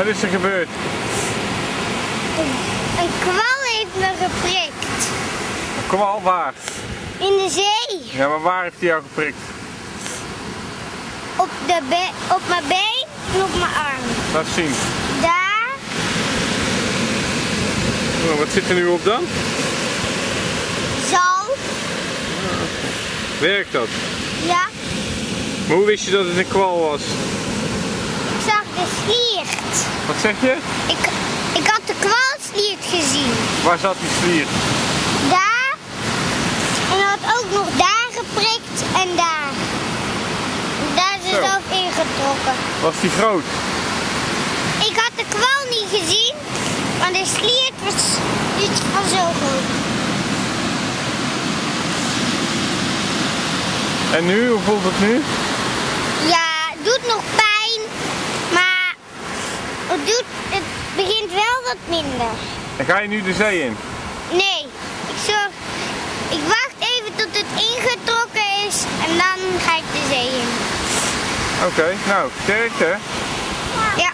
Wat is er gebeurd? Een kwal heeft me geprikt. Kom al, waar? In de zee. Ja, maar waar heeft hij jou geprikt? Op, de be- op mijn been en op mijn arm. Laat zien. Daar. Oh, wat zit er nu op dan? Zal. Werkt dat? Ja. Maar hoe wist je dat het een kwal was? Ik zag de sliert. Wat zeg je? Ik, ik had de kwalsliert gezien. Waar zat die slier? Daar. En hij had ook nog daar geprikt en daar. Daar is het zelf ingetrokken. Was die groot? Ik had de kwal niet gezien, maar de sliert was iets van zo groot. En nu? Hoe voelt het nu? Ja, het doet nog pijn, maar het, doet, het begint wel wat minder. En ga je nu de zee in? Nee, ik zorg. Ik wacht even tot het ingetrokken is en dan ga ik de zee in. Oké, nou, sterkte hè? Ja.